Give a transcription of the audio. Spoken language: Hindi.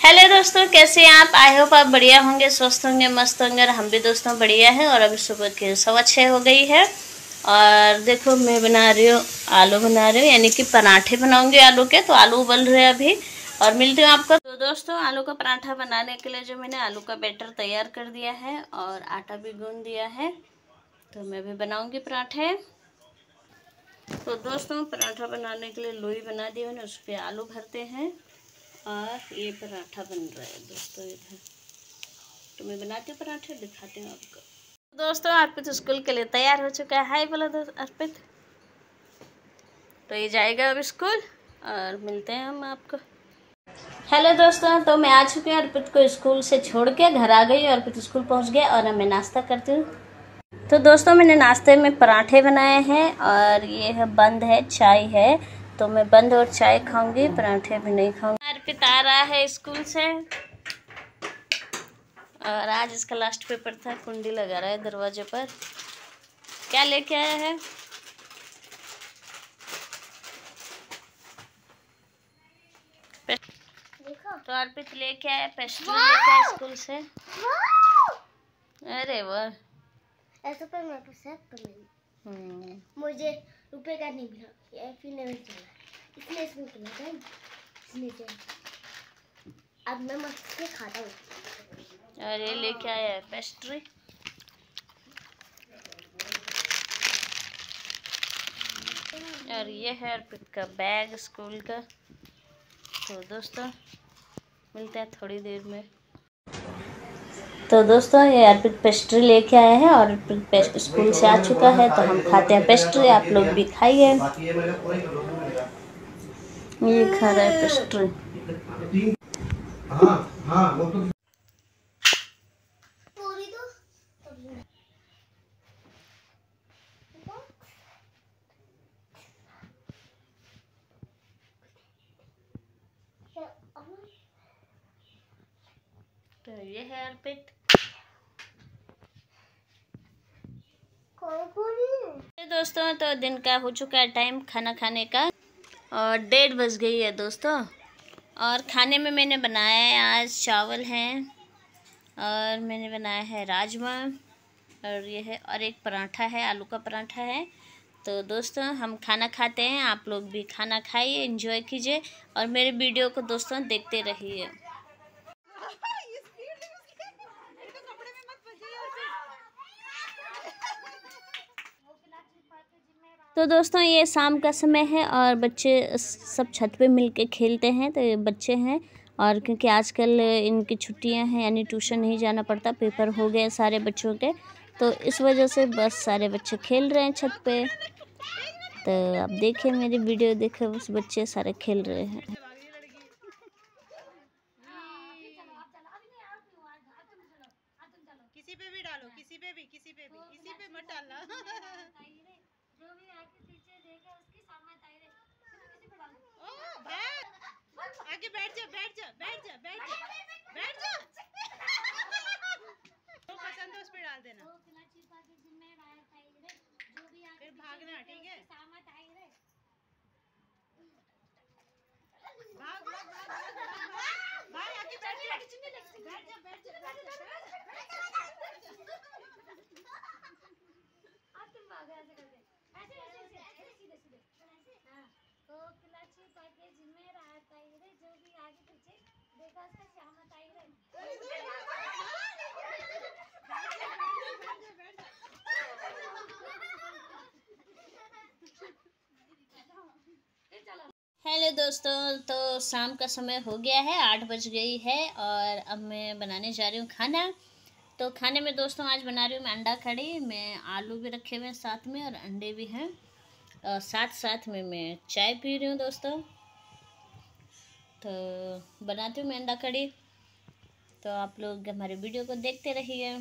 हेलो दोस्तों, कैसे हैं आप? आई होप आप बढ़िया होंगे, स्वस्थ होंगे, मस्त होंगे, और हम भी दोस्तों बढ़िया हैं, और अभी सुबह के सवा छः हो गई है। और देखो, मैं बना रही हूँ आलू, बना रही हूँ, यानी कि पराठे बनाऊँगी आलू के तो आलू उबल रहे हैं अभी। और मिलती हूँ आपको। तो दोस्तों, आलू का पराठा बनाने के लिए जो मैंने आलू का बैटर तैयार कर दिया है, और आटा भी गूंद दिया है तो मैं भी बनाऊँगी पराठे। तो दोस्तों, पराठा बनाने के लिए लोई बना दी मैंने, उस पर आलू भरते हैं। और ये पराठा बन रहा है दोस्तों इधर। तो मैं बनाती हूँ पराठे, दिखाती हूँ आपको। दोस्तों, अर्पित स्कूल के लिए तैयार हो चुका है। हाय बोला दोस्त, अर्पित। तो ये जाएगा अब स्कूल और मिलते हैं हम आपको। हेलो दोस्तों तो मैं आ चुकी हूँ अर्पित को स्कूल से छोड़ के। घर आ गई अर्पित स्कूल पहुँच गया और मैं नाश्ता करती हूँ। तो दोस्तों, मैंने नाश्ते में पराठे बनाए हैं और ये है, बंद है, चाय है। तो मैं बंद और चाय खाऊँगी, पराठे भी नहीं खाऊँगी। अर्पित आ रहा है स्कूल से। और आज इसका लास्ट पेपर था कुंडी लगा रहा है दरवाजे पर। क्या लेके आया है? तो अर्पित लेके आया पेस्ट्री लेके आया स्कूल से। अरे वाह! ऐसा पर मेरे पास पर नहीं। हम्म, मुझे रुपए का नहीं मिला ये फिर नहीं चला इसलिए इसमें चला था अब मैं मस्त से खाता हूँ। ये लेके आया है पेस्ट्री और ये है अर्पित का बैग स्कूल का। तो दोस्तों, मिलते हैं थोड़ी देर में। तो दोस्तों, ये अर्पित पेस्ट्री लेके आया है और अर्पित स्कूल से आ चुका है। तो हम खाते हैं पेस्ट्री आप लोग भी खाइए। ये खा रहा है पेस्ट्री हाँ हाँ वो तो तो तो ये है अर्पित। कौन पूरी? ये दोस्तों तो दिन का हो चुका है टाइम खाना खाने का। और डेढ़ बज गई है दोस्तों। और खाने में मैंने बनाया है आज चावल हैं और मैंने बनाया है राजमा और यह है और एक पराठा है, आलू का पराठा है। तो दोस्तों, हम खाना खाते हैं, आप लोग भी खाना खाइए एंजॉय कीजिए और मेरे वीडियो को दोस्तों देखते रहिए। तो दोस्तों, ये शाम का समय है और बच्चे सब छत पे मिलके खेलते हैं तो ये बच्चे हैं और क्योंकि आजकल इनकी छुट्टियाँ हैं, यानी ट्यूशन नहीं जाना पड़ता, पेपर हो गए सारे बच्चों के तो इस वजह से बस सारे बच्चे खेल रहे हैं छत पे। तो आप देखिए मेरी वीडियो, देखे बस बच्चे सारे खेल रहे हैं। किसी पे भी डालो, किसी पे भी, किसी पे भी, किसी पे मत डालना। ओ, बैठ। आगे बैठ जा बैठ जा बैठ जा बैठ जा बैठ जा। जो पसंद है उस पे डाल देना। फिर भागना ठीक है? भाग भाग भाग भाग भाग भाग। भाग आगे बैठ जा। बैठ जा बैठ जा बैठ जा हेलो दोस्तों तो शाम का समय हो गया है, आठ बज गई है और अब मैं बनाने जा रही हूँ खाना। तो खाने में दोस्तों, आज बना रही हूँ मैं अंडा कड़ी मैं आलू भी रखे हुए हैं साथ में और अंडे भी हैं। और साथ साथ में मैं चाय पी रही हूँ दोस्तों। तो बनाती हूँ मैं अंडा कड़ी। तो आप लोग हमारे वीडियो को देखते रहिए।